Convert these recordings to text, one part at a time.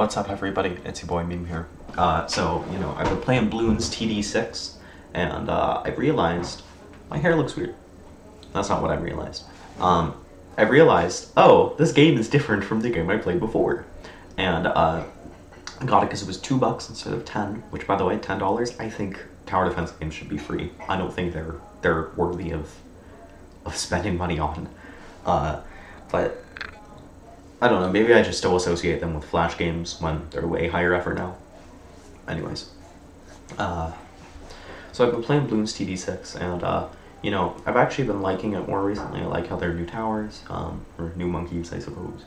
What's up, everybody? It's your boy Meme here. Uh, so, you know, I've been playing Bloons TD6, and uh, I realized my hair looks weird. That's not what I realized. Um, I realized, oh, this game is different from the game I played before. And uh, I got it because it was two bucks instead of ten, which, by the way, ten dollars. I think tower defense games should be free. I don't think they're they're worthy of of spending money on. Uh, but I don't know, maybe I just still associate them with Flash games when they're way higher effort now. Anyways. Uh, so I've been playing Bloons TD6, and, uh, you know, I've actually been liking it more recently. I like how they're new towers, um, or new monkeys, I suppose.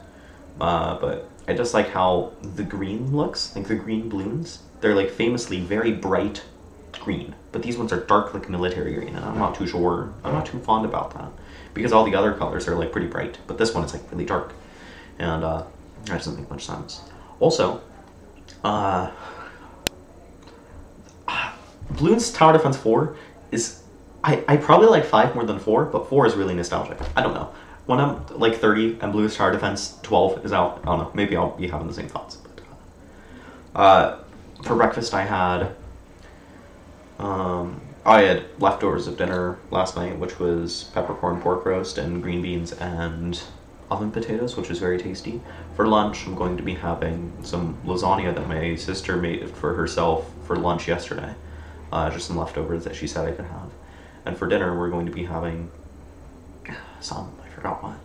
Uh, but I just like how the green looks, like the green balloons. They're, like, famously very bright green, but these ones are dark, like, military green, and I'm not too sure, I'm not too fond about that. Because all the other colors are, like, pretty bright, but this one is, like, really dark and uh, that doesn't make much sense. Also, uh, Bloons Tower Defense 4 is, I, I probably like 5 more than 4, but 4 is really nostalgic. I don't know. When I'm like 30 and Bloons Tower Defense 12 is out, I don't know, maybe I'll be having the same thoughts. But, uh, for breakfast I had, um, I had leftovers of dinner last night, which was peppercorn pork roast and green beans and oven potatoes, which is very tasty. For lunch, I'm going to be having some lasagna that my sister made for herself for lunch yesterday. Uh, just some leftovers that she said I could have. And for dinner, we're going to be having some, I forgot what.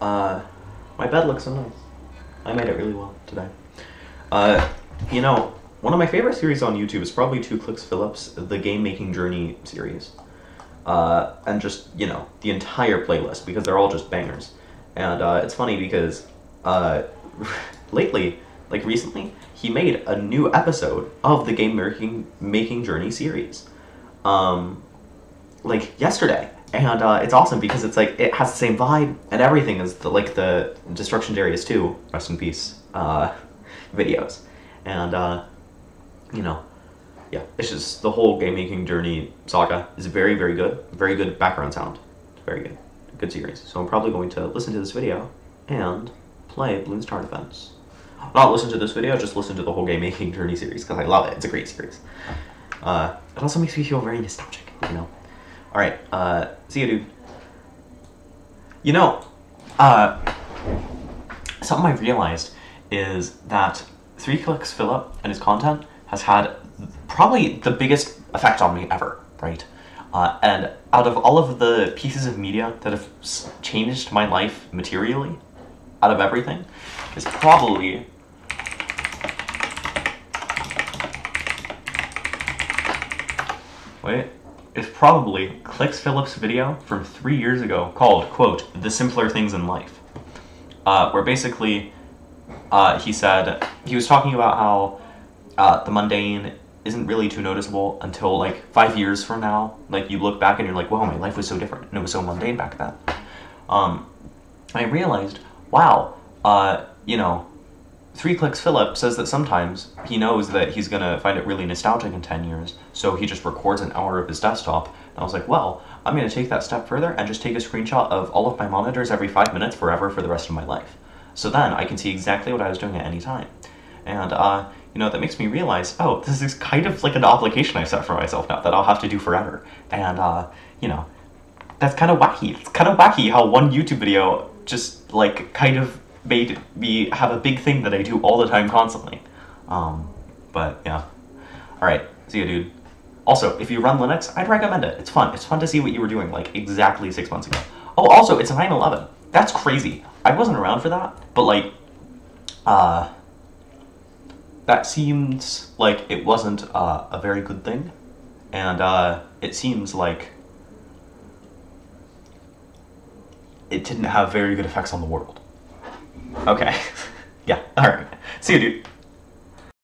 Uh, my bed looks so nice. I made it really well today. Uh, you know, one of my favorite series on YouTube is probably Two Clicks Phillips, the Game Making Journey series. Uh, and just, you know, the entire playlist, because they're all just bangers. And uh, it's funny because uh, lately, like recently, he made a new episode of the game making making journey series, um, like yesterday, and uh, it's awesome because it's like it has the same vibe and everything as the like the Destruction Darius two. Rest in peace. Uh, videos, and uh, you know, yeah, it's just the whole game making journey saga is very very good, very good background sound, very good good series. So I'm probably going to listen to this video and play Bloons Tower Defense. Not listen to this video, just listen to the whole game making journey series because I love it. It's a great series. Uh, it also makes me feel very nostalgic, you know. All right, uh, see you, dude. You know, uh, something I've realized is that Three Clicks Philip and his content has had probably the biggest effect on me ever, right? Uh, and out of all of the pieces of media that have changed my life materially, out of everything, is probably wait, is probably Clicks Phillips' video from three years ago called, quote, The Simpler Things in Life. Uh, where basically uh, he said, he was talking about how uh, the mundane isn't really too noticeable until like five years from now. Like you look back and you're like, wow, my life was so different and it was so mundane back then. Um, I realized, wow, uh, you know, Three Clicks Philip says that sometimes he knows that he's gonna find it really nostalgic in 10 years, so he just records an hour of his desktop. And I was like, well, I'm gonna take that step further and just take a screenshot of all of my monitors every five minutes forever for the rest of my life. So then I can see exactly what I was doing at any time. And uh, you know, that makes me realize, oh, this is kind of like an obligation I've set for myself now that I'll have to do forever. And, uh, you know, that's kind of wacky. It's kind of wacky how one YouTube video just, like, kind of made me have a big thing that I do all the time constantly. Um, but, yeah. Alright, see you, dude. Also, if you run Linux, I'd recommend it. It's fun. It's fun to see what you were doing, like, exactly six months ago. Oh, also, it's 9-11. That's crazy. I wasn't around for that, but, like, uh, that seems like it wasn't uh, a very good thing, and uh, it seems like it didn't have very good effects on the world. Okay, yeah, alright. See you, dude.